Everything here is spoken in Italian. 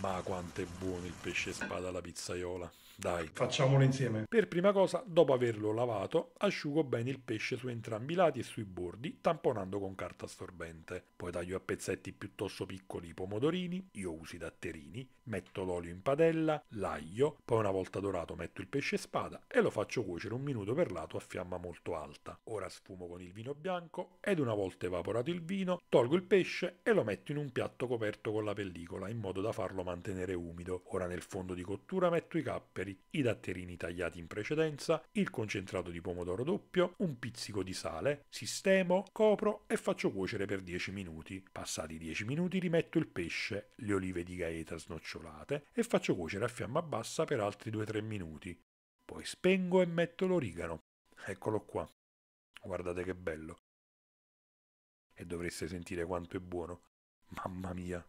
Ma quanto è buono il pesce spada alla pizzaiola. Dai. Facciamolo insieme. Per prima cosa, dopo averlo lavato, asciugo bene il pesce su entrambi i lati e sui bordi, tamponando con carta assorbente. Poi taglio a pezzetti piuttosto piccoli i pomodorini, io uso i datterini, metto l'olio in padella, l'aglio, poi una volta dorato metto il pesce spada e lo faccio cuocere un minuto per lato a fiamma molto alta. Ora sfumo con il vino bianco ed una volta evaporato il vino, tolgo il pesce e lo metto in un piatto coperto con la pellicola in modo da farlo mantenere umido. Ora nel fondo di cottura metto i capperi i datterini tagliati in precedenza, il concentrato di pomodoro doppio, un pizzico di sale, sistemo, copro e faccio cuocere per 10 minuti. Passati 10 minuti rimetto il pesce, le olive di gaeta snocciolate e faccio cuocere a fiamma bassa per altri 2-3 minuti. Poi spengo e metto l'origano. Eccolo qua. Guardate che bello. E dovreste sentire quanto è buono. Mamma mia.